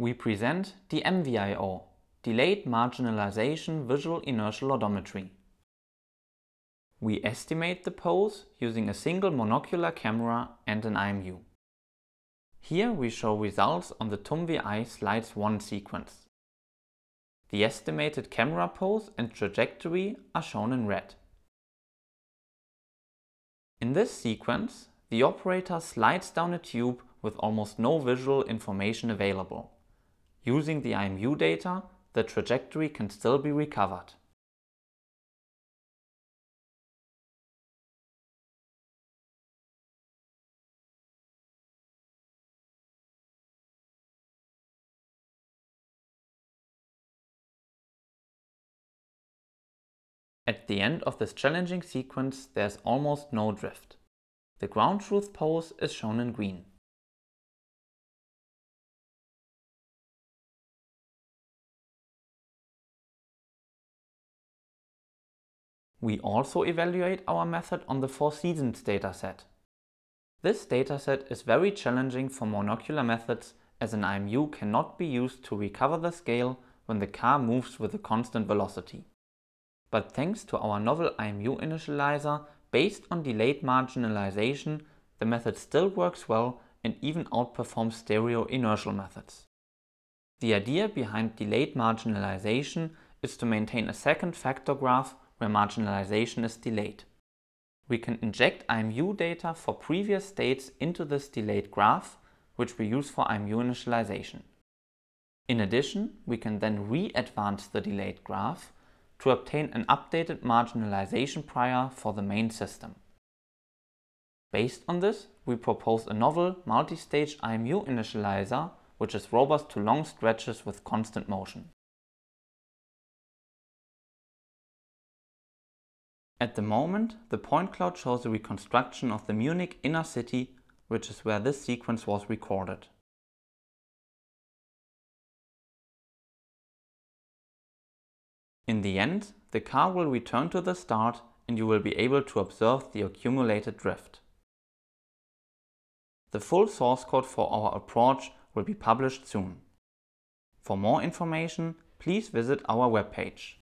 We present DM-VIO, Delayed Marginalization Visual Inertial Odometry. We estimate the pose using a single monocular camera and an IMU. Here we show results on the TUMVI slides 1 sequence. The estimated camera pose and trajectory are shown in red. In this sequence, the operator slides down a tube with almost no visual information available. Using the IMU data, the trajectory can still be recovered. At the end of this challenging sequence there's almost no drift. The ground truth pose is shown in green. We also evaluate our method on the Four Seasons dataset. This dataset is very challenging for monocular methods as an IMU cannot be used to recover the scale when the car moves with a constant velocity. But thanks to our novel IMU initializer based on delayed marginalization, the method still works well and even outperforms stereo inertial methods. The idea behind delayed marginalization is to maintain a second factor graph where marginalization is delayed. We can inject IMU data for previous states into this delayed graph, which we use for IMU initialization. In addition, we can then re-advance the delayed graph to obtain an updated marginalization prior for the main system. Based on this, we propose a novel multi-stage IMU initializer which is robust to long stretches with constant motion. At the moment, the point cloud shows a reconstruction of the Munich inner city, which is where this sequence was recorded. In the end, the car will return to the start and you will be able to observe the accumulated drift. The full source code for our approach will be published soon. For more information, please visit our webpage.